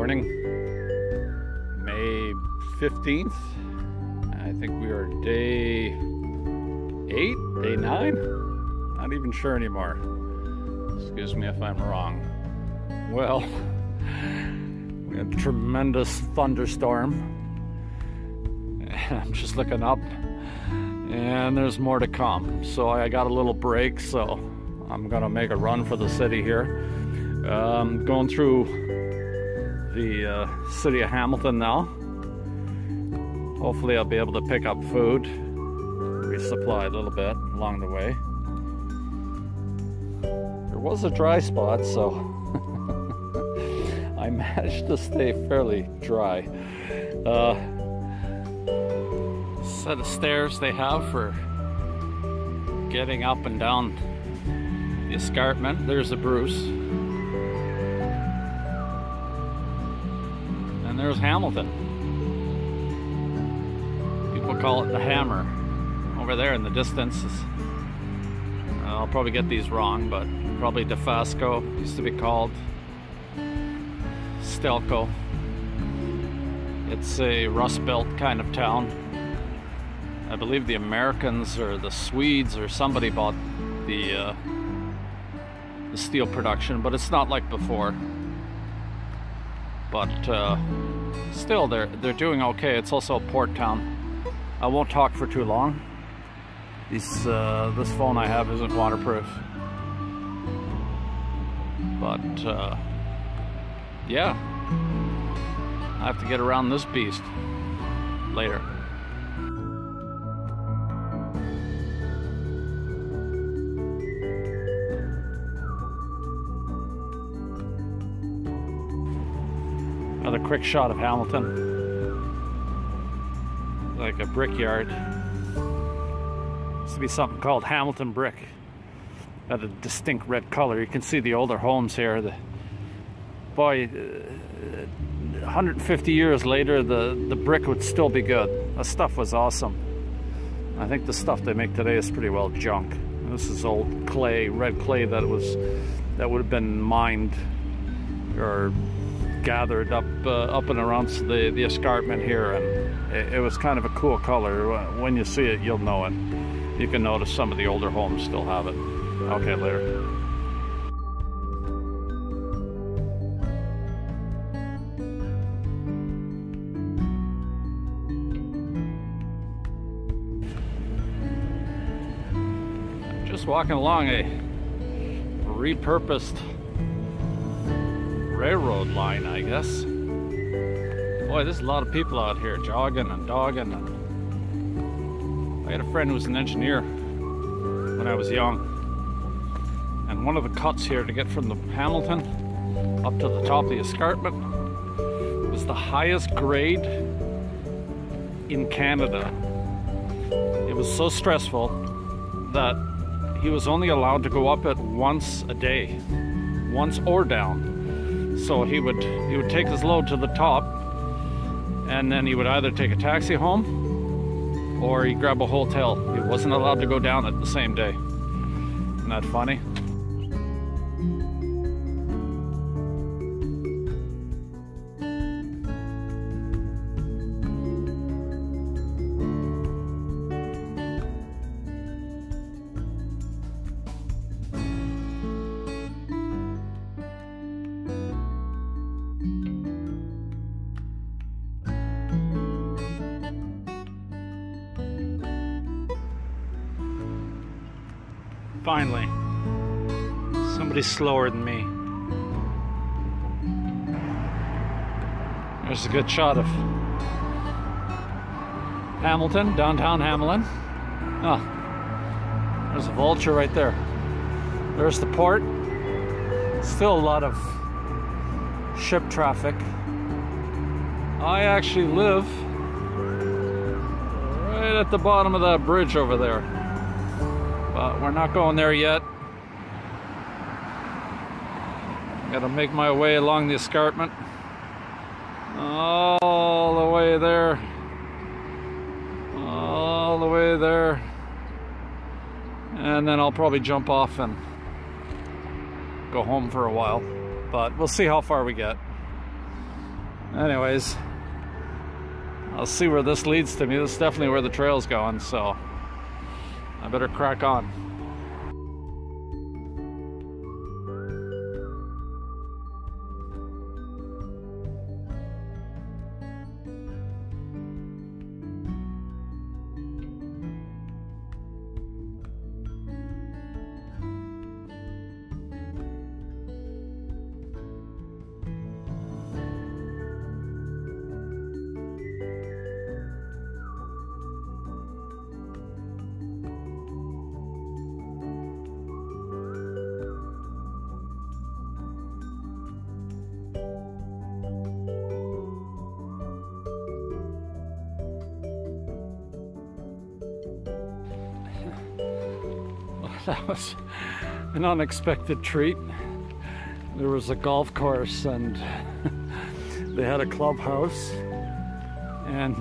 morning, May 15th. I think we are day eight, day nine. Not even sure anymore. Excuse me if I'm wrong. Well, we had a tremendous thunderstorm. And I'm just looking up, and there's more to come. So I got a little break, so I'm gonna make a run for the city here. Um, going through the uh, city of Hamilton now. Hopefully, I'll be able to pick up food, resupply a little bit along the way. There was a dry spot, so I managed to stay fairly dry. Uh, set of stairs they have for getting up and down the escarpment. There's a Bruce. And there's Hamilton. People call it the hammer. Over there in the distance is, I'll probably get these wrong, but probably Dofasco used to be called. Stelco. It's a Rust Belt kind of town. I believe the Americans or the Swedes or somebody bought the uh, the steel production, but it's not like before. But uh, still, they're they're doing okay. It's also a port town. I won't talk for too long. This uh, this phone I have isn't waterproof, but uh, yeah, I have to get around this beast later. Another quick shot of Hamilton. Like a brickyard. Used to be something called Hamilton brick. Had a distinct red color. You can see the older homes here. The boy, uh, 150 years later, the the brick would still be good. The stuff was awesome. I think the stuff they make today is pretty well junk. This is old clay, red clay that was that would have been mined or gathered up uh, up and around the the escarpment here, and it, it, was kind of a cool color. When you see it, you'll know it. You can notice some of the older homes still have it. Okay, later. Just walking along a repurposed railroad line, I guess. Boy, there's a lot of people out here jogging and dogging. And I had a friend who was an engineer when I was young. And one of the cuts here to get from the Hamilton up to the top of the escarpment was the highest grade in Canada. It was so stressful that he was only allowed to go up it once a day, once or down. So he would he would take his load to the top, and then he would either take a taxi home, or he'd grab a hotel. He wasn't allowed to go down it the same day. Isn't that funny? Finally, somebody slower than me. There's a good shot of Hamilton, downtown Hamilton. Oh, there's a vulture right there. There's the port. Still a lot of ship traffic. I actually live right at the bottom of that bridge over there. But we're not going there yet. Gotta make my way along the escarpment. All the way there. All the way there. And then I'll probably jump off and go home for a while. But we'll see how far we get. Anyways, I'll see where this leads to me. This is definitely where the trail's going, so I better crack on. that was an unexpected treat. There was a golf course and they had a clubhouse and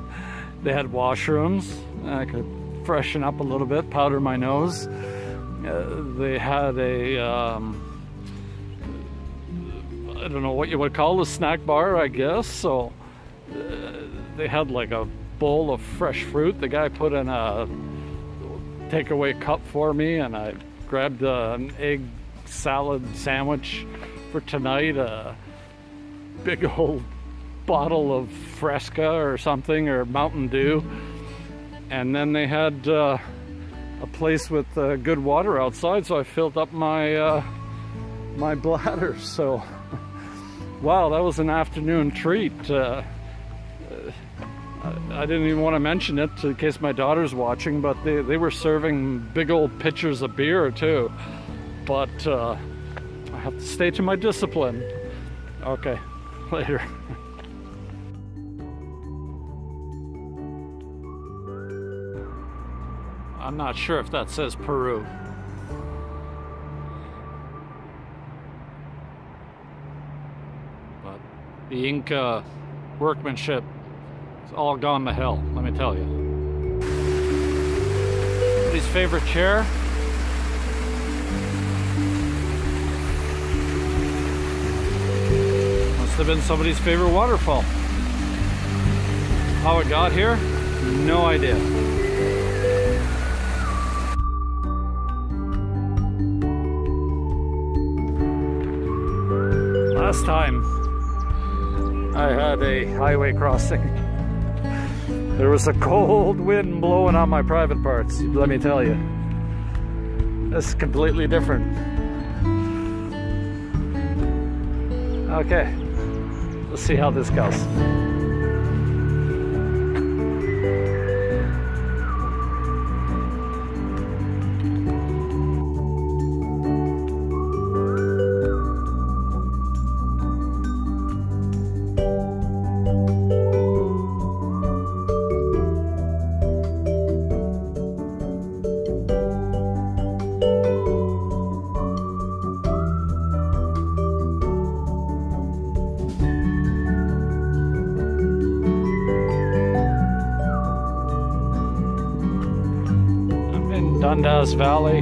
they had washrooms. I could freshen up a little bit, powder my nose. Uh, they had a um, I don't know what you would call a snack bar, I guess. So uh, they had like a bowl of fresh fruit. The guy put in a takeaway cup for me and I grabbed uh, an egg salad sandwich for tonight, a big old bottle of Fresca or something or Mountain Dew. And then they had uh, a place with uh, good water outside so I filled up my uh, my bladder. So wow, that was an afternoon treat. I didn't even want to mention it in case my daughter's watching, but they, they were serving big old pitchers of beer too. But uh, I have to stay to my discipline. Okay, later. I'm not sure if that says Peru. But the Inca workmanship it's all gone to hell, let me tell you. His favorite chair. Must have been somebody's favorite waterfall. How it got here? No idea. Last time I had a highway crossing there was a cold wind blowing on my private parts, let me tell you. This is completely different. Okay, let's see how this goes. Dundas Valley,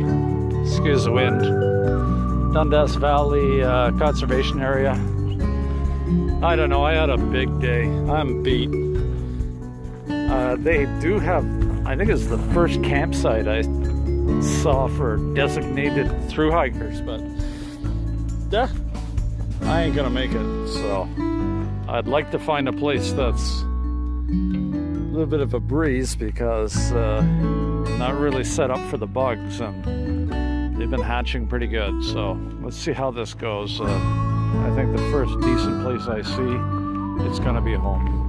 excuse the wind, Dundas Valley uh, Conservation Area. I don't know, I had a big day. I'm beat. Uh, they do have, I think it's the first campsite I saw for designated through hikers, but yeah, I ain't gonna make it. So I'd like to find a place that's little bit of a breeze because uh, not really set up for the bugs and they've been hatching pretty good. So let's see how this goes. Uh, I think the first decent place I see, it's gonna be home.